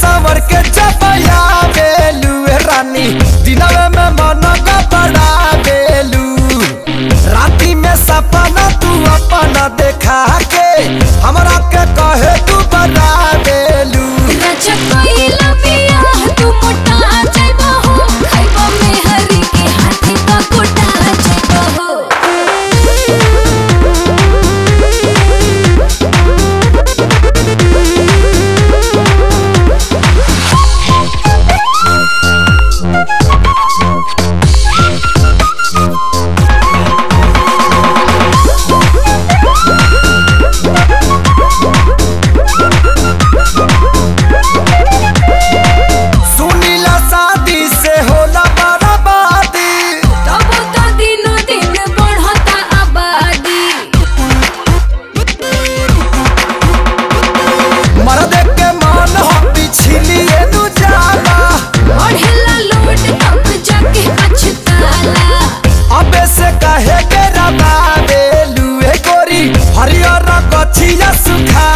संवर के चपया बेलू रानी। में मन का बड़ा बेलू। राती में सपना तू अपना देखा के। हमारा के कहे तू बड़ा कहे के रबा दे लुए गोरी। हरियर कछिया सुखा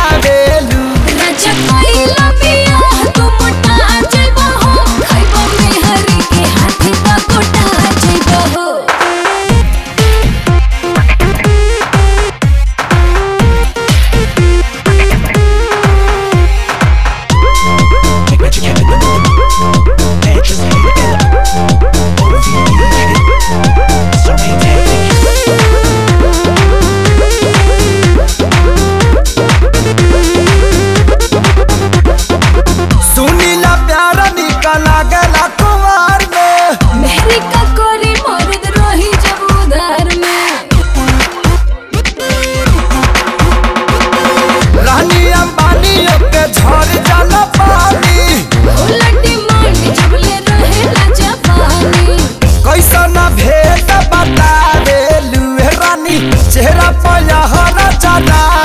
nada